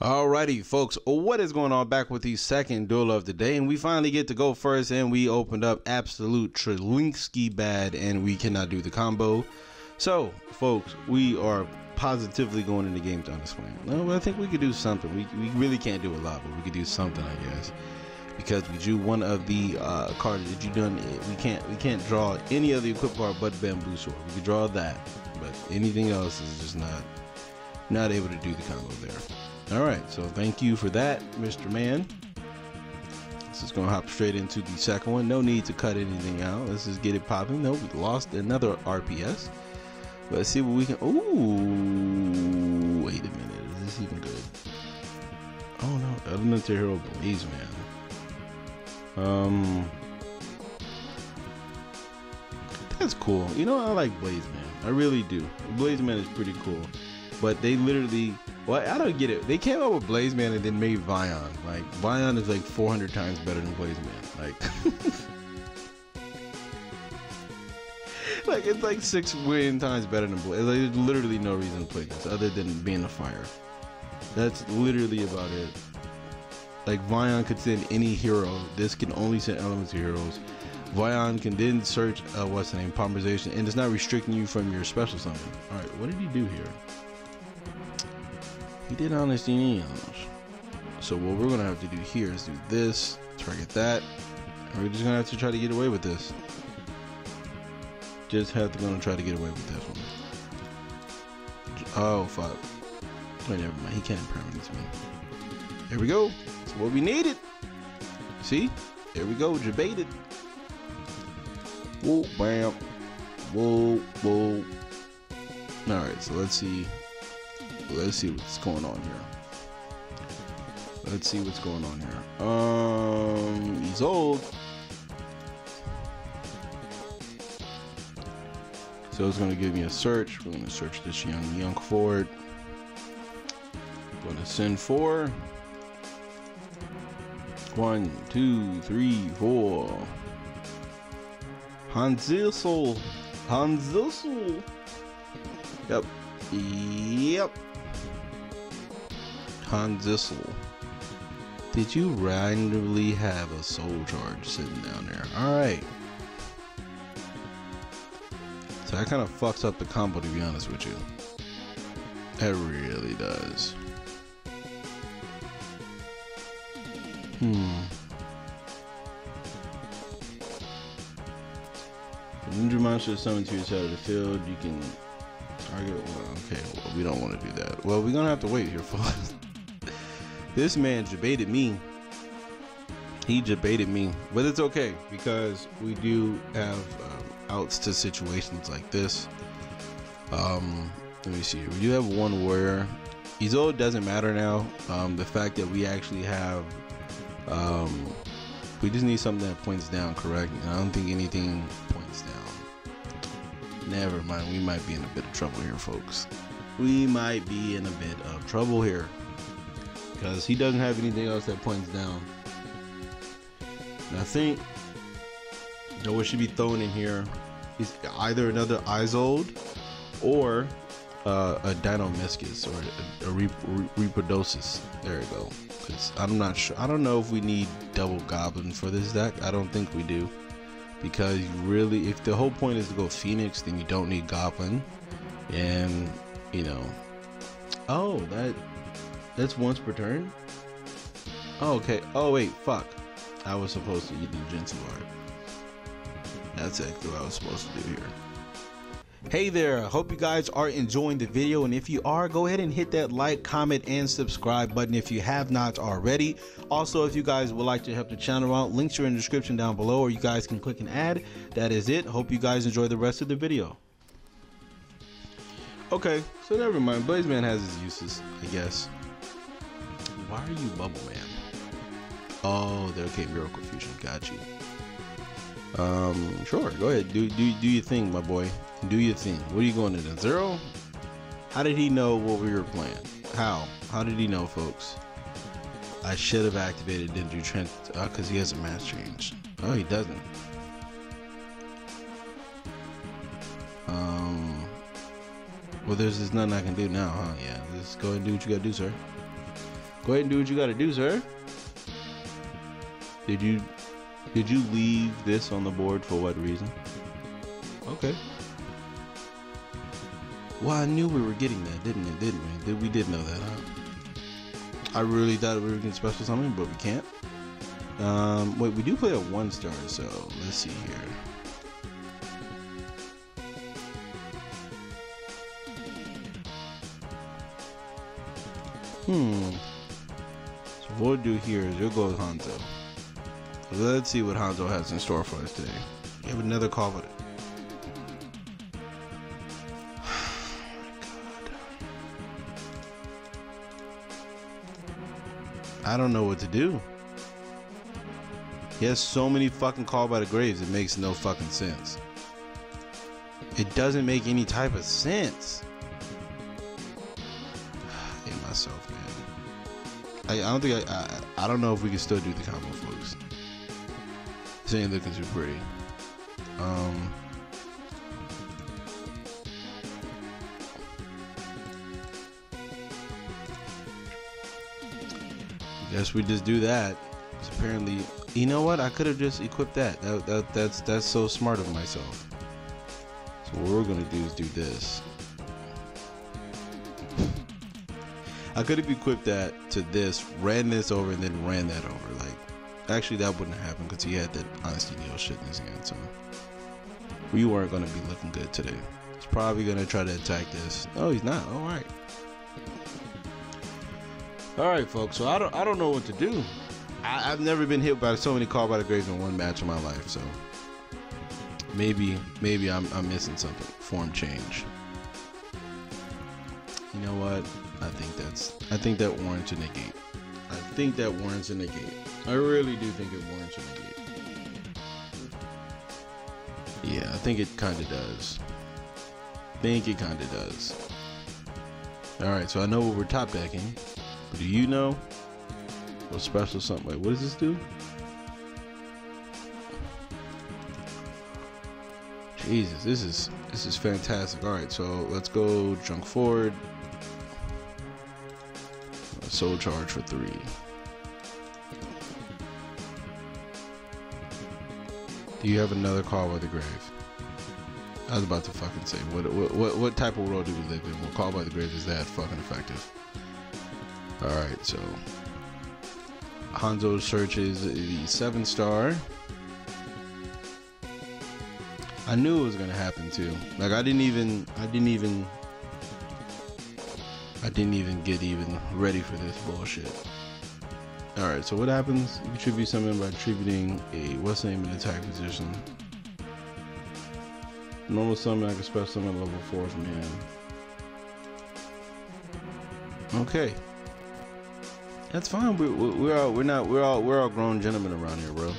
Alrighty, folks, what is going on? Back with the second duel of the day, and we finally get to go first, and we opened up absolute Trelinsky bad, and we cannot do the combo. So, folks, we are positively going into game time this way. No, I think we could do something. We, we really can't do a lot, but we could do something, I guess, because we drew one of the uh, cards that you done. We can't we can't draw any other equip card but bamboo sword. We could draw that, but anything else is just not not able to do the combo there. All right, so thank you for that, Mr. Man. This is gonna hop straight into the second one. No need to cut anything out. Let's just get it popping. No, we lost another RPS. Let's see what we can. Ooh, wait a minute. Is this even good? Oh no, Elemental Hero Blaze Man. Um, that's cool. You know, I like Blaze Man. I really do. Blaze Man is pretty cool. But they literally I don't get it. They came out with Blaze Man and then made Vyon. Like Vyon is like 400 times better than Blaze Man. Like, like it's like six million times better than Blaze. Like, there's literally no reason to play this other than being a fire. That's literally about it. Like Vyon could send any hero. This can only send elements to heroes. Vyon can then search uh, what's the name, Polymerization, and it's not restricting you from your special summon. All right, what did he do here? He did Honesty Neons. So what we're gonna have to do here is do this, target that. And we're just gonna have to try to get away with this. Just have to gonna try to get away with this one. Oh fuck. Wait, never mind. He can't permanent me. There we go. That's what we needed. See? There we go. Debated. Whoa, bam. Whoa, whoa. Alright, so let's see let's see what's going on here. Let's see what's going on here. Um, he's old. So it's gonna give me a search. We're gonna search this young young Ford. Gonna send four. One, two, three, four. Hansel. Hanzilsel. Yep. Yep. Han Zissel. Did you randomly have a soul charge sitting down there? Alright. So that kind of fucks up the combo to be honest with you. It really does. Hmm. Ninja monster is summoned to your side of the field. You can target. Well, okay, well, we don't want to do that. Well, we're gonna have to wait here, folks. This man debated me. He debated me, but it's okay because we do have um, outs to situations like this. Um, let me see. We do have one where old doesn't matter now. Um, the fact that we actually have, um, we just need something that points down, correct? And I don't think anything points down. Never mind. We might be in a bit of trouble here, folks. We might be in a bit of trouble here because he doesn't have anything else that points down. And I think that what should be thrown in here is either another Isolde or uh, a Dinomischus or a, a Reprodocus. There you go. Because I'm not sure. I don't know if we need double Goblin for this deck. I don't think we do. Because really, if the whole point is to go Phoenix, then you don't need Goblin. And, you know. Oh, that that's once per turn? Oh, okay. Oh, wait, fuck. I was supposed to do the Jinsu art. That's actually what I was supposed to do here. Hey there, hope you guys are enjoying the video and if you are, go ahead and hit that like, comment, and subscribe button if you have not already. Also, if you guys would like to help the channel out, links are in the description down below or you guys can click an ad. That is it. Hope you guys enjoy the rest of the video. Okay, so never mind. Blaze Man has his uses, I guess. Why are you Bubble Man? Oh, there came Miracle Fusion. Got you. Um, sure. Go ahead. Do do do your thing, my boy. Do your thing. What are you going to do? Zero? How did he know what we were playing? How? How did he know, folks? I should have activated Dendry Trent because uh, he has a mass change. Oh, he doesn't. Um. Well, there's just nothing I can do now, huh? Yeah. Just go ahead and do what you gotta do, sir. Go ahead and do what you gotta do, sir. Did you did you leave this on the board for what reason? Okay. Well, I knew we were getting that, didn't it? Didn't we? Did we did know that? Huh? I really thought we were getting special something, but we can't. Um, wait, we do play a one star, so let's see here. Hmm. We'll do here is we'll go with Hanzo. Let's see what Hanzo has in store for us today. We have another call with it. I don't know what to do. He has so many fucking call by the graves, it makes no fucking sense. It doesn't make any type of sense. I, I don't think I, I, I don't know if we can still do the combo, folks. This ain't looking too pretty. Um. Guess we just do that. apparently, you know what? I could have just equipped that. That, that. That's that's so smart of myself. So what we're gonna do is do this. I could have equipped that to this, ran this over, and then ran that over. Like, actually, that wouldn't happen because he had that honesty deal shit in his hand. So we weren't gonna be looking good today. He's probably gonna try to attack this. Oh, he's not. All right. All right, folks. So I don't I don't know what to do. I, have never been hit by so many call by the graves in one match in my life. So maybe maybe I'm I'm missing something. Form change. You know what? I think that's I think that warrants a negate. I think that warrants a negate. I really do think it warrants a negate. Yeah, I think it kind of does. Think it kind of does. All right, so I know what we're top decking. but Do you know what special something? Wait, what does this do? Jesus, this is this is fantastic. All right, so let's go junk forward. Soul charge for three. Do you have another call by the grave? I was about to fucking say, what what what, type of world do we live in? Well, call by the grave is that fucking effective? Alright, so Hanzo searches the seven star. I knew it was gonna happen too. Like I didn't even I didn't even I didn't even get even ready for this bullshit. Alright, so what happens? You contribute something by attributing a what's name in attack position. Normal summon I can special summon level 4 from him. Okay. That's fine. We, we, we're all we're not we're all we're all grown gentlemen around here, bro.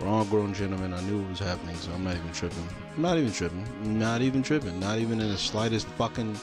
We're all grown gentlemen. I knew what was happening, so I'm not even tripping. I'm not even tripping. Not even tripping. Not even in the slightest fucking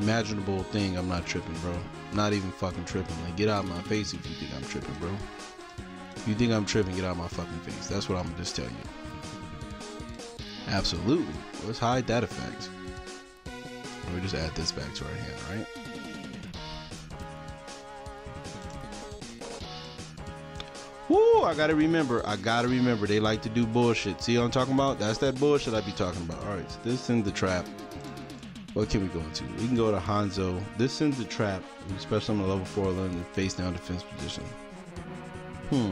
imaginable thing. I'm not tripping, bro. Not even fucking tripping. Like get out of my face if you think I'm tripping, bro. If you think I'm tripping, get out of my fucking face. That's what I'm just tell you. Absolutely. Let's hide that effect. Let me just add this back to our hand, right? Woo, I gotta remember. I gotta remember. They like to do bullshit. See what I'm talking about? That's that bullshit I be talking about. Alright, so this in the trap. What can we go into? We can go to Hanzo. This sends a trap. especially on the level 4 learn the face down defense position. Hmm.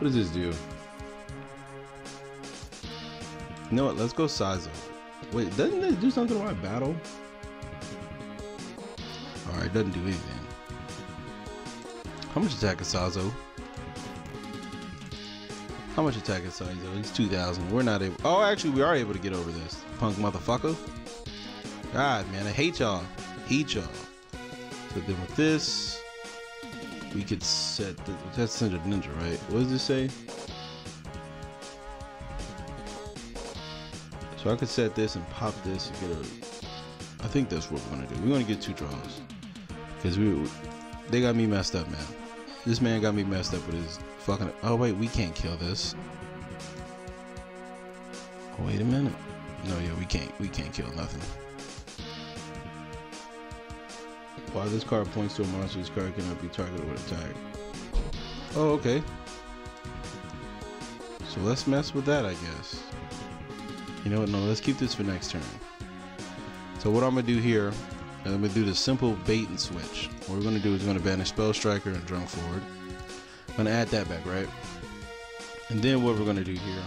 What does this do? You know what? Let's go Saizo. Wait, doesn't this do something I battle? Alright, doesn't do anything. How much attack is Saizo? How much attack is Saizo? He's 2,000. We're not able. Oh, actually, we are able to get over this. Punk motherfucker. God, man, I hate y'all. Hate y'all. So then with this, we could set. The, that's Cinder Ninja, right? What does this say? So I could set this and pop this and get a. I think that's what we're gonna do. We're gonna get two draws because we they got me messed up, man. This man got me messed up with his fucking. Oh wait, we can't kill this. Wait a minute. No, yeah, we can't. We can't kill nothing. While this card points to a monster, this card cannot be targeted with attack. Oh, okay. So let's mess with that, I guess. You know what? No, let's keep this for next turn. So what I'm gonna do here, I'm gonna do the simple bait and switch. What we're gonna do is we're gonna banish Spell Striker and Junk Forward. I'm gonna add that back, right? And then what we're gonna do here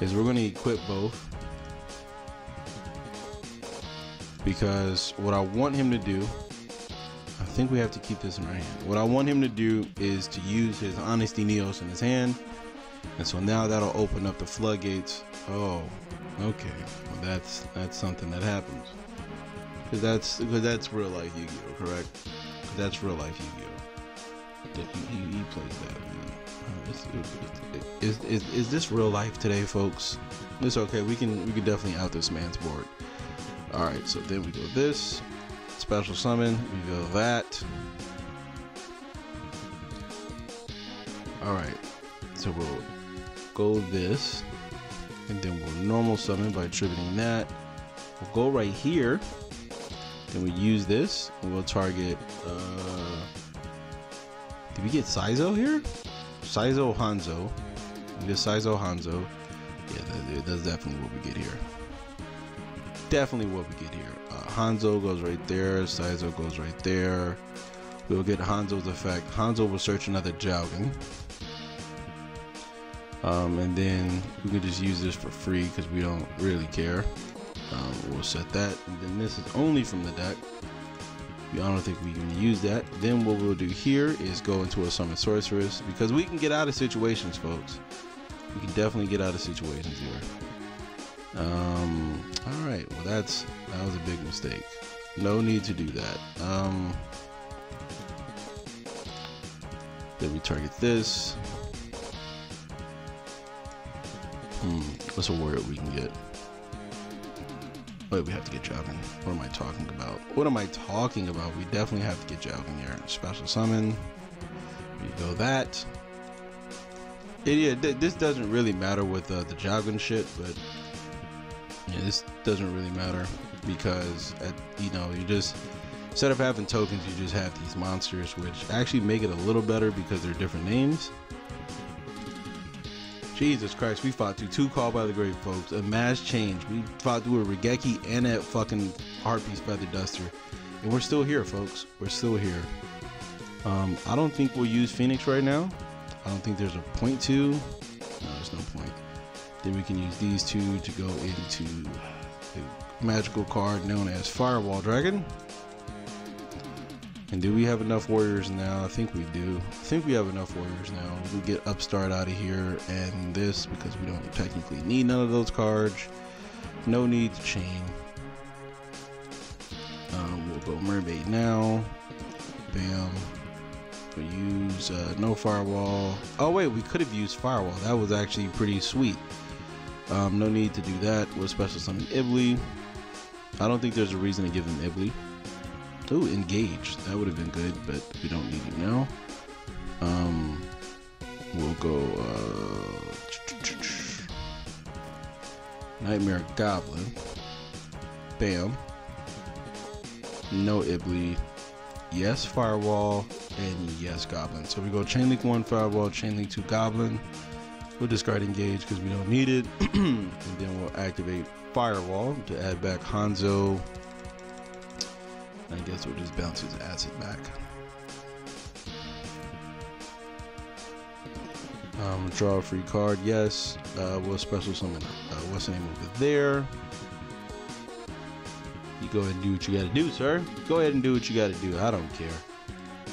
is we're gonna equip both because what I want him to do, I think we have to keep this in our hand. What I want him to do is to use his Honesty Neos in his hand, and so now that'll open up the floodgates. Oh, okay, well that's that's something that happens because that's because that's real life Yu-Gi-Oh, correct? Because that's real life Yu-Gi-Oh. He, he, he plays that. Uh, is, is, is this real life today, folks? It's okay. We can we can definitely out this man's board. All right, so then we go this special summon. We go that. All right, so we'll go this, and then we'll normal summon by attributing that. We'll go right here. Then we use this, and we'll target. Uh, did we get Saizo here? Saizo Hanzo. We get Saizo Hanzo. Yeah, that, that's definitely what we get here definitely what we get here. Uh, Hanzo goes right there. Saizo goes right there. We'll get Hanzo's effect. Hanzo will search another Jowgen. Um, and then we can just use this for free because we don't really care. Um, we'll set that. And then this is only from the deck. I don't think we can use that. Then what we'll do here is go into a summon sorceress because we can get out of situations, folks. We can definitely get out of situations here. Um, all right. Well, that's that was a big mistake. No need to do that. Um, then we target this. Hmm. What's a warrior we can get? Wait, we have to get Jowgen. What am I talking about? What am I talking about? We definitely have to get Jowgen here. Special summon. We go that. yeah, this doesn't really matter with uh, the Jowgen shit, but yeah, this doesn't really matter because at, you know you just instead of having tokens, you just have these monsters, which actually make it a little better because they're different names. Jesus Christ, we fought through two Call by the Grave folks, a mass change. We fought through a Raigeki and that fucking Harpie's Feather Duster. And we're still here, folks. We're still here. Um, I don't think we'll use Phoenix right now. I don't think there's a point to. No, there's no point. Then we can use these two to go into the magical card known as Firewall Dragon. And do we have enough warriors now? I think we do. I think we have enough warriors now. We get Upstart out of here and this because we don't technically need none of those cards. No need to chain. Um, we'll go Mermaid now. Bam. We use uh, no firewall. Oh wait, we could have used firewall. That was actually pretty sweet. Um, no need to do that. We'll special summon Ibly. I don't think there's a reason to give him Ibly. Ooh, engage. That would have been good, but we don't need it now. Um, we'll go uh, Knightmare Goblin. Bam. No. Yes, Firewall. And yes, Goblin. So we go Chain Link 1 Firewall, Chain Link 2 Goblin. We'll discard engage because we don't need it. and then we'll activate firewall to add back Hanzo. I guess we'll just bounce his acid back. Um, draw a free card, yes. Uh, we'll special summon. Uh, what's the name over there? You go ahead and do what you gotta do, sir. Go ahead and do what you gotta do. I don't care.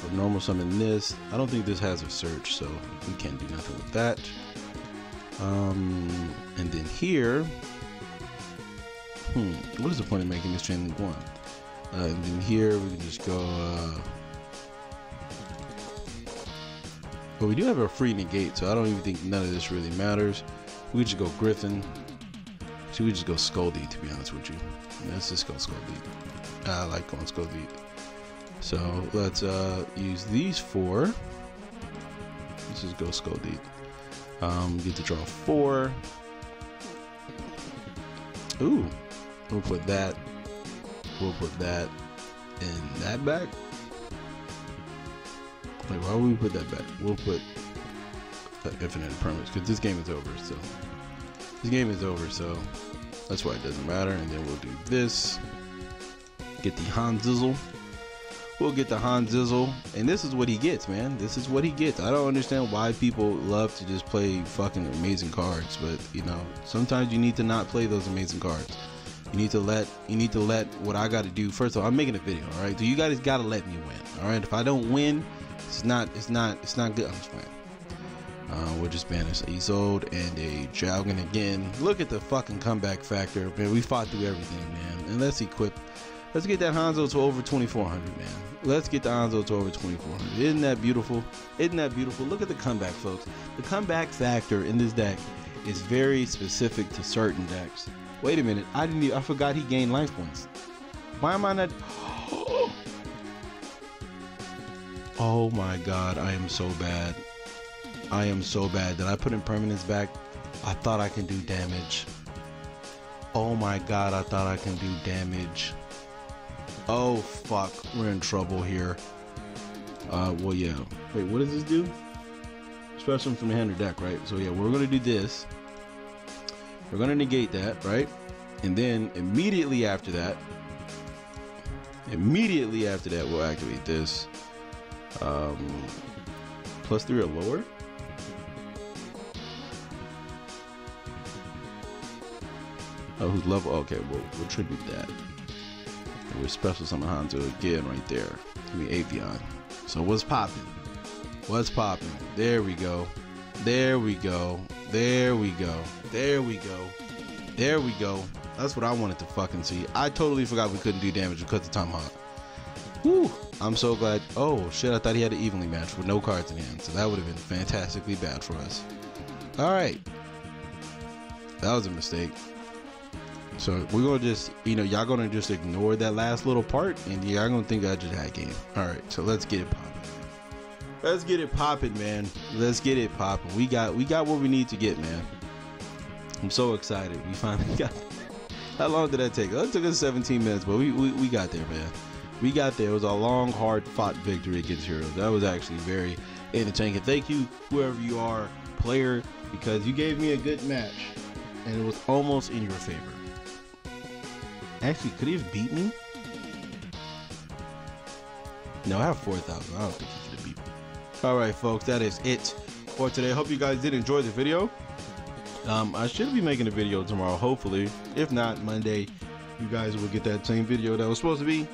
But normal summon this. I don't think this has a search, so we can't do nothing with that. Um, and then here, hmm, what is the point of making this chain link one? Uh, and then here we can just go. Uh, but we do have a free negate, so I don't even think none of this really matters. We just go Griffin. Should we just go Deep, to be honest with you? Let's just go Deep. I like going Deep. So let's uh, use these four. Let's just go Deep. Um, get to draw four. Ooh, we'll put that. We'll put that. and that back. Like, why would we put that back? We'll put uh, infinite permanence because this game is over. So this game is over. So that's why it doesn't matter. And then we'll do this. Get the Han Zizzle. We'll get the Han Zizzle, and this is what he gets, man. This is what he gets. I don't understand why people love to just play fucking amazing cards, but you know, sometimes you need to not play those amazing cards. You need to let you need to let what I got to do. First of all, I'm making a video, all right. So you guys got to let me win, all right. If I don't win, it's not it's not it's not good. I'm just playing. Uh, we'll just banish Isolde and a Dragon again. Look at the fucking comeback factor, man. We fought through everything, man. And let's equip. Let's get that Hanzo to over 2400, man. Let's get the Hanzo to over 2400. Isn't that beautiful? Isn't that beautiful? Look at the comeback, folks. The comeback factor in this deck is very specific to certain decks. Wait a minute. I didn't. Even, I forgot he gained life points. Why am I not? Oh my god, I am so bad. I am so bad. Did I put impermanence back? I thought I can do damage. Oh my god, I thought I can do damage. Oh fuck, we're in trouble here. Uh, well yeah. Wait, what does this do? Special from the hand or deck, right? So yeah, we're gonna do this. We're gonna negate that, right? And then immediately after that, immediately after that, we'll activate this. Um, plus three or lower. Oh, who's level? Okay, we'll, we'll tribute that. And we're special summon Hanzo again right there. Give me Avion. So what's popping? What's popping? There we go. There we go. There we go. There we go. There we go. That's what I wanted to fucking see. I totally forgot we couldn't do damage because of Tomahawk. Whew. I'm so glad. Oh shit! I thought he had an evenly match with no cards in hand, so that would have been fantastically bad for us. All right, that was a mistake. So we're gonna just, you know, y'all gonna just ignore that last little part, and y'all gonna think I just had game. All right, so let's get it popping. Let's get it popping, man. Let's get it popping. We got, we got what we need to get, man. I'm so excited. We finally got. How long did that take? That took us 17 minutes, but we, we, we got there, man. We got there. It was a long, hard fought victory against Heroes. That was actually very entertaining. Thank you, whoever you are, player, because you gave me a good match, and it was almost in your favor. Actually, could he have beat me? No, I have 4,000. I don't think he me. All right, folks, that is it for today. Hope you guys did enjoy the video. Um, I should be making a video tomorrow, hopefully. If not, Monday, you guys will get that same video that was supposed to be,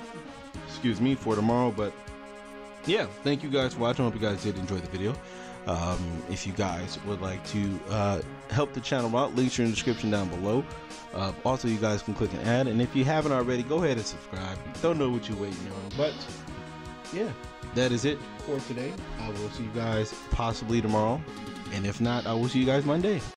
excuse me, for tomorrow. But yeah, thank you guys for watching. Hope you guys did enjoy the video. Um, if you guys would like to uh, help the channel out, links are in the description down below. Uh, also, you guys can click an ad, and if you haven't already, go ahead and subscribe. Don't know what you're waiting on, but yeah, that is it for today. I will see you guys possibly tomorrow, and if not, I will see you guys Monday.